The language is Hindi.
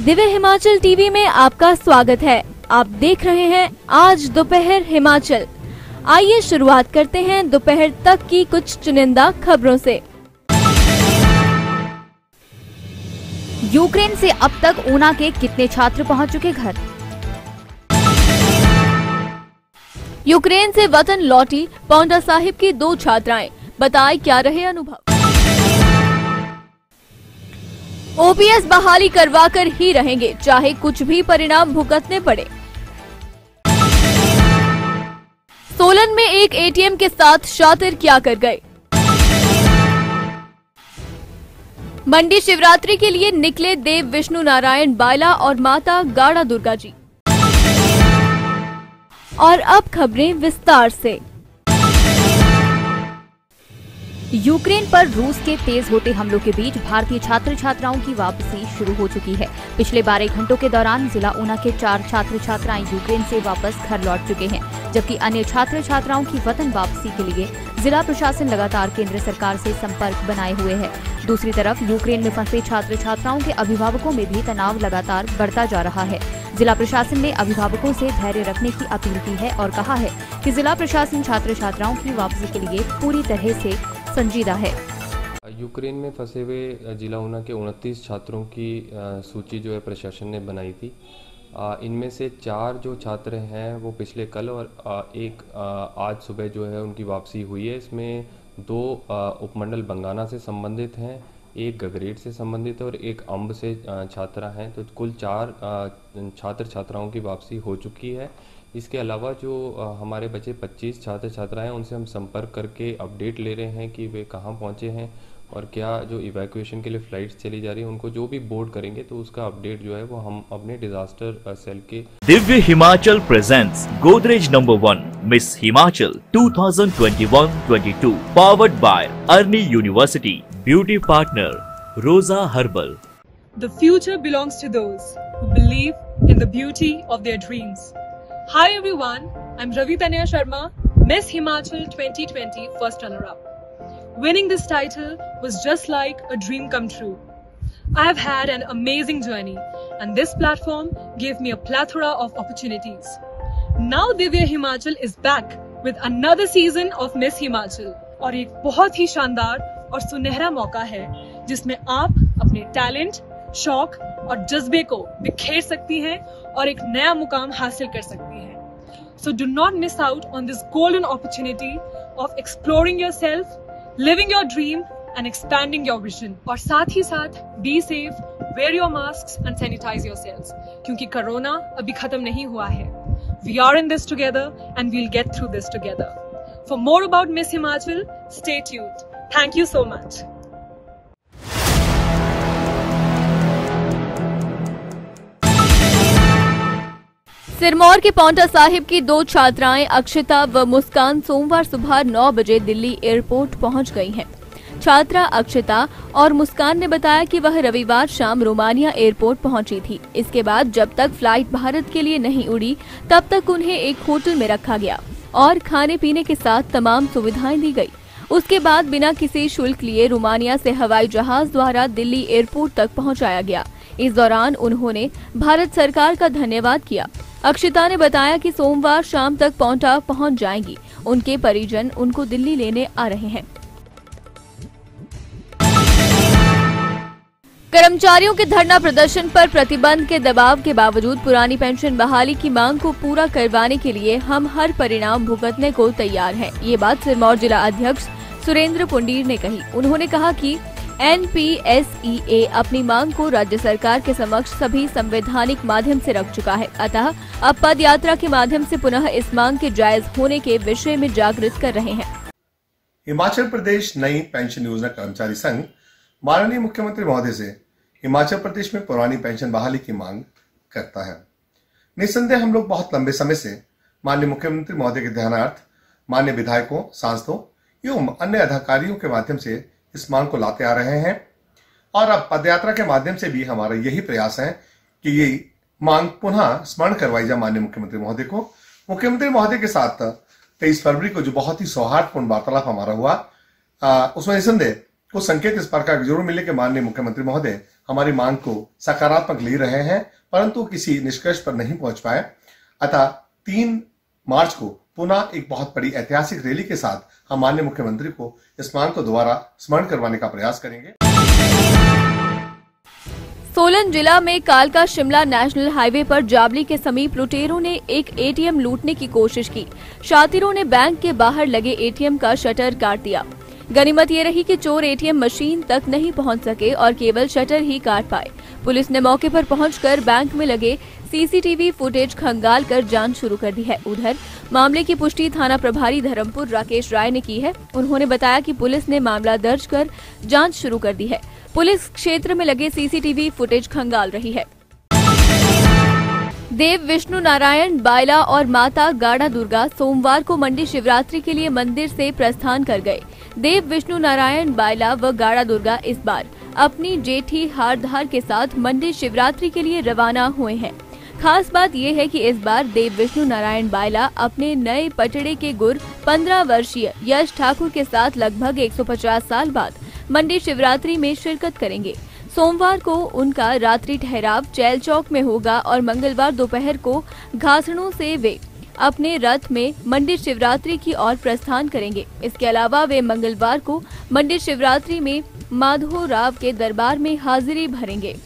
दिव्य हिमाचल टीवी में आपका स्वागत है। आप देख रहे हैं आज दोपहर हिमाचल। आइए शुरुआत करते हैं दोपहर तक की कुछ चुनिंदा खबरों से। यूक्रेन से अब तक ऊना के कितने छात्र पहुँच चुके घर? यूक्रेन से वतन लौटी पौंडा साहिब की दो छात्राएँ। बताए क्या रहे अनुभव? ओपीएस बहाली करवाकर ही रहेंगे, चाहे कुछ भी परिणाम भुगतने पड़े। सोलन में एक एटीएम के साथ शातिर क्या कर गए? मंडी शिवरात्रि के लिए निकले देव विष्णु नारायण बायला और माता गाड़ा दुर्गा जी। और अब खबरें विस्तार से। यूक्रेन पर रूस के तेज होते हमलों के बीच भारतीय छात्र छात्राओं की वापसी शुरू हो चुकी है। पिछले बारह घंटों के दौरान जिला ऊना के चार छात्र छात्राएँ यूक्रेन से वापस घर लौट चुके हैं, जबकि अन्य छात्र छात्राओं की वतन वापसी के लिए जिला प्रशासन लगातार केंद्र सरकार से संपर्क बनाए हुए है। दूसरी तरफ़, यूक्रेन में फंसे छात्र छात्राओं के अभिभावकों में भी तनाव लगातार बढ़ता जा रहा है। जिला प्रशासन ने अभिभावकों से धैर्य रखने की अपील की है और कहा है कि जिला प्रशासन छात्र छात्राओं की वापसी के लिए पूरी तरह से संजीदा है। यूक्रेन में फंसे हुए जिला ऊना के उनतीस छात्रों की सूची जो है प्रशासन ने बनाई थी। इनमें से चार जो छात्र हैं, वो पिछले कल और एक आज सुबह जो है उनकी वापसी हुई है। इसमें दो उपमंडल बंगाना से संबंधित हैं, एक गगरेट से संबंधित है और एक अम्ब से छात्रा हैं। तो कुल चार छात्र छात्राओं की वापसी हो चुकी है। इसके अलावा जो हमारे बचे 25 छात्र छात्राएँ हैं उनसे हम संपर्क करके अपडेट ले रहे हैं कि वे कहाँ पहुँचे हैं और क्या जो इवैक्यूएशन के लिए फ़्लाइट्स चली जा रही है उनको जो भी बोर्ड करेंगे तो उसका अपडेट जो है वो हम अपने डिजास्टर सेल के Divya Himachal presents Godrej number one miss Himachal 2021-22 powered by Arni university beauty partner Roja herbal the future belongs to who believe in the beauty of their dreams. Hi everyone, I'm Ravi Tanya Sharma, Miss Himachal 2020 first runner-up. Winning this title was just like a dream come true. I have had an amazing journey and this platform gave me a plethora of opportunities. Now Divya Himachal is back with another season of Miss Himachal और एक बहुत ही शानदार और सुनहरा मौका है जिसमें आप अपने टैलेंट शौक और जज्बे को बिखेर सकती हैं और एक नया मुकाम हासिल कर सकती हैं। So do not miss out on this golden opportunity of exploring your self living your dream and expanding your vision और साथ ही साथ be safe wear your mask and sanitize your cells क्योंकि कोरोना अभी खत्म नहीं हुआ है। We are in this together and we'll get through this together for more about miss Himachal stay tuned thank you so much Sirmaur के पौंटा साहिब की दो छात्राएँ, अक्षिता व मुस्कान, सोमवार सुबह 9 बजे दिल्ली एयरपोर्ट पहुँच गई हैं। छात्रा अक्षिता और मुस्कान ने बताया कि वह रविवार शाम रोमानिया एयरपोर्ट पहुँची थी। इसके बाद जब तक फ़्लाइट भारत के लिए नहीं उड़ी, तब तक उन्हें एक होटल में रखा गया और खाने पीने के साथ तमाम सुविधाएँ दी गई। उसके बाद बिना किसी शुल्क लिए रोमानिया से हवाई जहाज़ द्वारा दिल्ली एयरपोर्ट तक पहुँचाया गया। इस दौरान उन्होंने भारत सरकार का धन्यवाद किया। अक्षिता ने बताया कि सोमवार शाम तक पौंटा पहुँच जाएँगी। उनके परिजन उनको दिल्ली लेने आ रहे हैं। कर्मचारियों के धरना प्रदर्शन पर प्रतिबंध के दबाव के बावजूद पुरानी पेंशन बहाली की मांग को पूरा करवाने के लिए हम हर परिणाम भुगतने को तैयार हैं। ये बात सिरमौर जिला अध्यक्ष सुरेंद्र पुंडीर ने कही। उन्होंने कहा कि एनपीएसईए अपनी मांग को राज्य सरकार के समक्ष सभी संवैधानिक माध्यम से रख चुका है। अतः अब पद यात्रा के माध्यम से पुनः इस मांग के जायज़ होने के विषय में जागृत कर रहे हैं। हिमाचल प्रदेश नई पेंशन योजना कर्मचारी संघ, माननीय मुख्यमंत्री महोदय से हिमाचल प्रदेश में पुरानी पेंशन बहाली की मांग करता है। निस्संदेह हम लोग बहुत लंबे समय से माननीय मुख्यमंत्री महोदय के ध्यानार्थ मान्य विधायकों, सांसदों एवं अन्य अधिकारियों के माध्यम से इस मांग को लाते आ रहे हैं। और अब पदयात्रा के माध्यम से भी हमारा यही प्रयास है कि ये मांग पुनः स्मरण करवाई जाए माननीय मुख्यमंत्री महोदय को। मुख्यमंत्री महोदय के साथ तेईस फरवरी को जो बहुत ही सौहार्दपूर्ण वार्तालाप हमारा हुआ आ, उसमें निसंदेह कुछ संकेत इस प्रकार ज़रूर मिले कि माननीय मुख्यमंत्री महोदय हमारी मांग को सकारात्मक ले रहे हैं परंतु किसी निष्कर्ष पर नहीं पहुँच पाए। अतः तीन मार्च को पुनः एक बहुत बड़ी ऐतिहासिक रैली के साथ हम माननीय मुख्यमंत्री को इस मांग को दोबारा स्मरण करवाने का प्रयास करेंगे। सोलन जिला में कालका शिमला नेशनल हाईवे पर जाबली के समीप लुटेरों ने एक एटीएम लूटने की कोशिश की। शातिरों ने बैंक के बाहर लगे एटीएम का शटर काट दिया। गनीमत ये रही कि चोर एटीएम मशीन तक नहीं पहुँच सके और केवल शटर ही काट पाए। पुलिस ने मौके पर पहुंचकर बैंक में लगे सीसीटीवी फुटेज खंगाल कर जाँच शुरू कर दी है। उधर मामले की पुष्टि थाना प्रभारी धर्मपुर राकेश राय ने की है। उन्होंने बताया कि पुलिस ने मामला दर्ज कर जाँच शुरू कर दी है। पुलिस क्षेत्र में लगे सीसीटीवी फुटेज खंगाल रही है। देव विष्णु नारायण बायला और माता गाड़ा दुर्गा सोमवार को मंडी शिवरात्रि के लिए मंदिर से प्रस्थान कर गए। देव, विष्णु नारायण बायला व गाड़ा दुर्गा इस बार अपनी जेठी हारधार के साथ मंडी शिवरात्रि के लिए रवाना हुए हैं। खास बात यह है कि इस बार देव, विष्णु नारायण बायला अपने नए पटड़े के गुर 15 वर्षीय यश ठाकुर के साथ लगभग 150 साल बाद मंडी शिवरात्रि में शिरकत करेंगे। सोमवार को उनका रात्रि ठहराव चैल चौक में होगा और मंगलवार दोपहर को घासड़ों से वे अपने रथ में मंडी शिवरात्रि की ओर प्रस्थान करेंगे। इसके अलावा वे मंगलवार को मंडी शिवरात्रि में माधो राव के दरबार में हाजिरी भरेंगे।